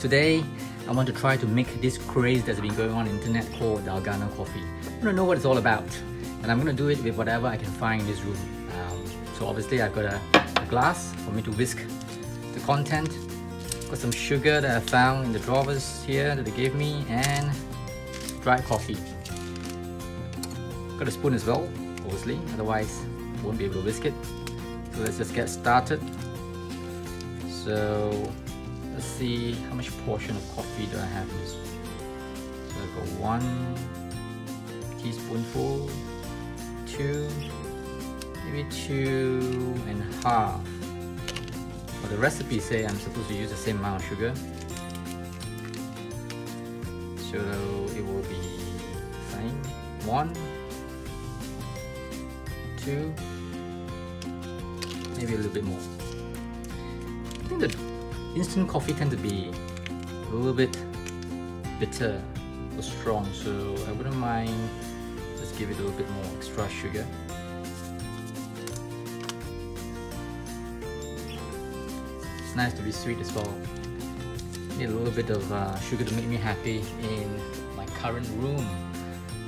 today I want to try to make this craze that's been going on, on the internet called Dalgona coffee. I to know what it's all about and I'm going to do it with whatever I can find in this room. Um, so obviously I've got a, a, glass for me to whisk the content. Got some sugar that I found in the drawers here that they gave me and dried coffee. Got a spoon as well, obviously, otherwise I won't be able to whisk it. So let's just get started. So let's see how much portion of coffee do I have in this. So I've got one teaspoonful, two, maybe two and a half. Well, the recipe say I'm supposed to use the same amount of sugar. So it will be same. One, two, maybe a little bit more. I think the instant coffee tend to be a little bit bitter or strong, so I wouldn't mind just give it a little bit more extra sugar. It's nice to be sweet as well. Need a little bit of uh, sugar to make me happy in my current room.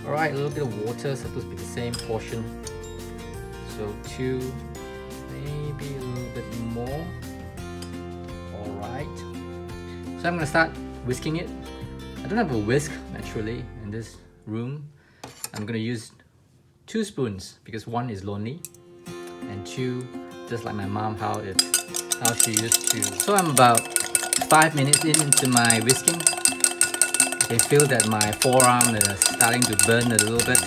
Alright, a little bit of water, supposed to be the same portion. So two, maybe a little bit more. Alright. So I'm gonna start whisking it. I don't have a whisk naturally in this room. I'm gonna use two spoons because one is lonely and two, just like my mom, how it how she used to. So I'm about five minutes in into my whisking. I feel that my forearm is starting to burn a little bit.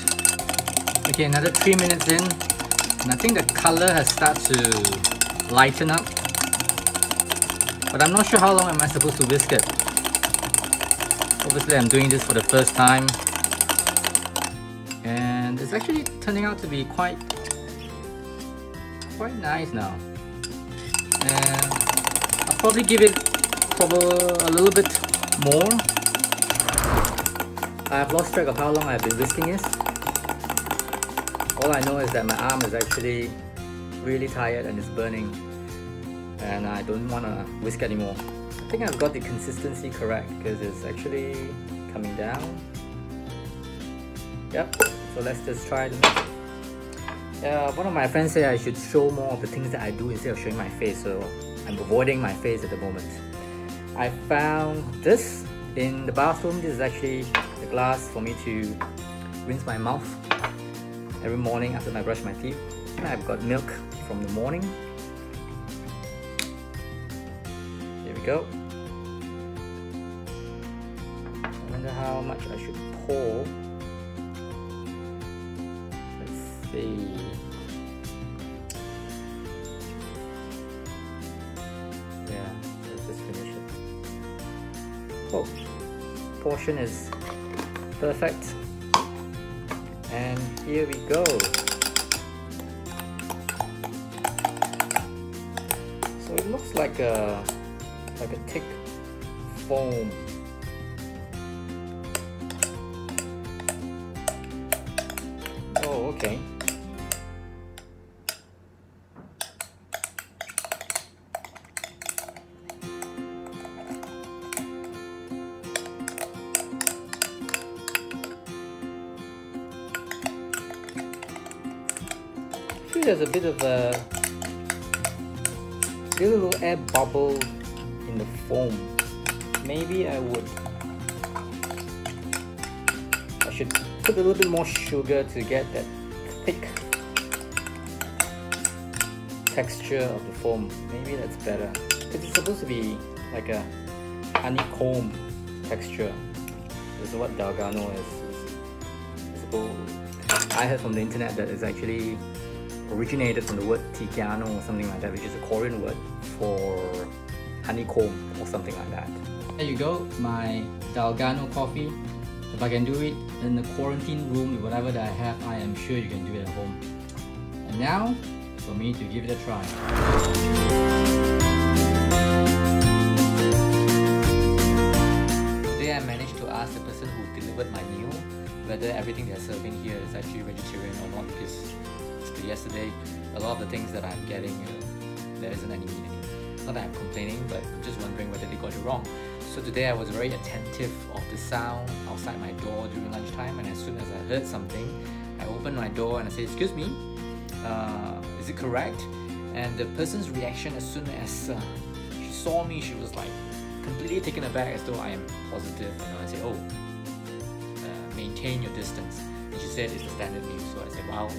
Okay, another three minutes in, and I think the color has started to lighten up. But I'm not sure how long am I supposed to whisk it. Obviously I'm doing this for the first time. And it's actually turning out to be quite quite nice now. And I'll probably give it probably a little bit more. I've lost track of how long I've been whisking this. All I know is that my arm is actually really tired and it's burning and I don't want to whisk anymore. I think I've got the consistency correct because it's actually coming down. Yep, so let's just try mix Yeah, one of my friends said I should show more of the things that I do instead of showing my face, so I'm avoiding my face at the moment. I found this in the bathroom. This is actually the glass for me to rinse my mouth every morning after I brush my teeth. And I've got milk from the morning we go. I wonder how much I should pour. Let's see. Yeah, let's just finish it. Oh, portion is perfect. And here we go. So it looks like a like a thick foam. Oh, okay. There's a bit of a little air bubble in the foam. Maybe I would I should put a little bit more sugar to get that thick texture of the foam. Maybe that's better. It's supposed to be like a honeycomb texture. This is what Dalgona is. I heard from the internet that it's actually originated from the word Tigano or something like that, which is a Korean word for honeycomb or something like that. There you go, my Dalgona coffee. If I can do it in the quarantine room with whatever that I have, I am sure you can do it at home. And now, for me to give it a try. Today I managed to ask the person who delivered my meal whether everything they're serving here is actually vegetarian or not because yesterday a lot of the things that I'm getting uh, there isn't any meat not that I'm complaining, but I'm just wondering whether they got it wrong. So today I was very attentive of the sound outside my door during lunchtime and as soon as I heard something, I opened my door and I said, excuse me, uh, is it correct? And the person's reaction as soon as uh, she saw me, she was like completely taken aback as though I am positive. Know, I said, oh, uh, maintain your distance. And she said it's the standard meal. So I said, well,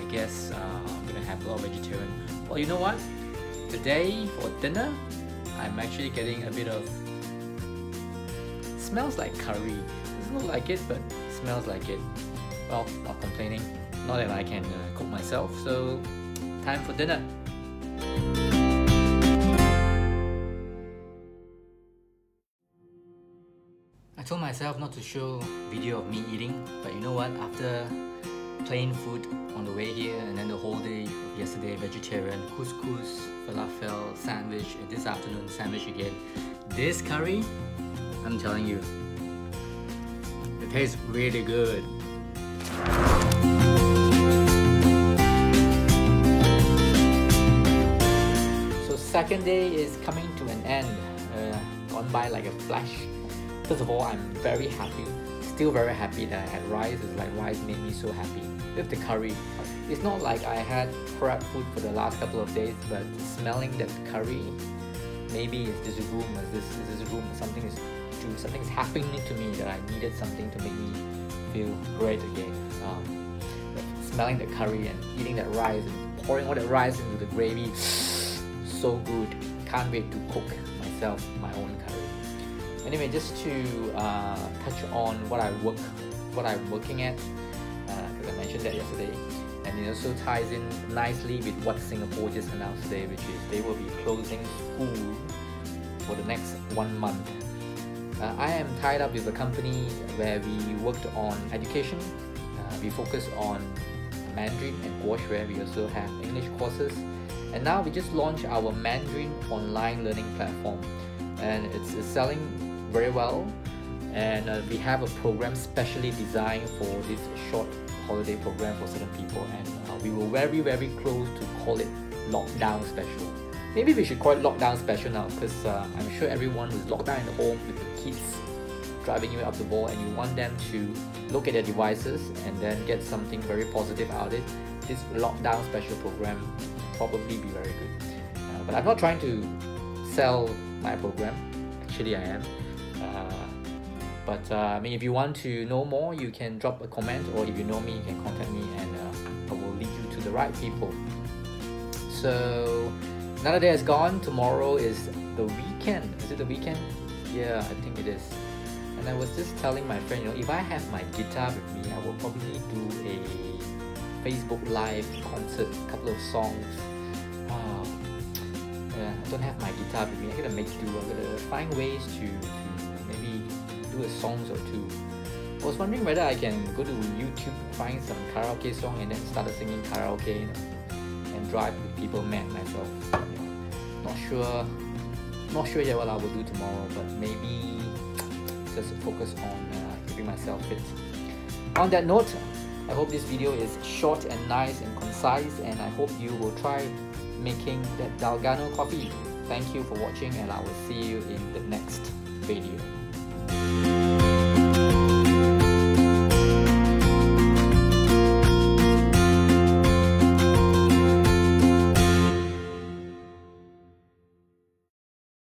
I guess uh, I'm gonna have a lot of vegetarian. Well, you know what? Today for dinner, I'm actually getting a bit of smells like curry. Doesn't look like it, but smells like it. Well, not complaining. Not that I can uh, cook myself. So, time for dinner. I told myself not to show video of me eating, but you know what? After plain food on the way here and then the whole day of yesterday vegetarian couscous falafel sandwich and this afternoon sandwich again. This curry i'm telling you it tastes really good. So second day is coming to an end uh, gone by like a flash. First of all i'm very happy still very happy that I had rice. It's like rice made me so happy. With the curry, it's not like I had prep food for the last couple of days, but smelling that curry, maybe it's this room, this this room, something is something is happening to me that I needed something to make me feel great again. Um, smelling the curry and eating that rice and pouring all that rice into the gravy, so good. Can't wait to cook myself my own curry. Anyway, just to uh, touch on what I work, what I'm working at, because uh, I mentioned that yesterday, and it also ties in nicely with what Singapore just announced today, which is they will be closing school for the next one month. Uh, I am tied up with a company where we worked on education. Uh, we focus on Mandarin and Guoshui. We also have English courses. And now we just launched our Mandarin online learning platform. And it's, it's selling very well. And uh, we have a program specially designed for this short holiday program for certain people. And uh, we were very very close to call it lockdown special. Maybe we should call it lockdown special now because uh, i'm sure everyone who's locked down in the home with the kids driving you up the wall and you want them to look at their devices and then get something very positive out of it. This lockdown special program probably be very good. Uh, but i'm not trying to sell my program. Actually i am but uh, I mean, if you want to know more, you can drop a comment, or if you know me, you can contact me, and uh, I will lead you to the right people. So another day has gone. Tomorrow is the weekend. Is it the weekend? Yeah, I think it is. And I was just telling my friend, you know, if I have my guitar with me, I will probably do a Facebook Live concert, a couple of songs. Uh, yeah, I don't have my guitar with me. I'm gonna make do. I'm gonna find ways to, to do a songs or two. I was wondering whether I can go to YouTube, find some karaoke song and then start singing karaoke, you know, and drive people mad myself. Not sure, not sure yet what I will do tomorrow, but maybe just focus on uh, keeping myself fit. On that note, I hope this video is short and nice and concise, and I hope you will try making that Dalgona coffee. Thank you for watching, and I will see you in the next video.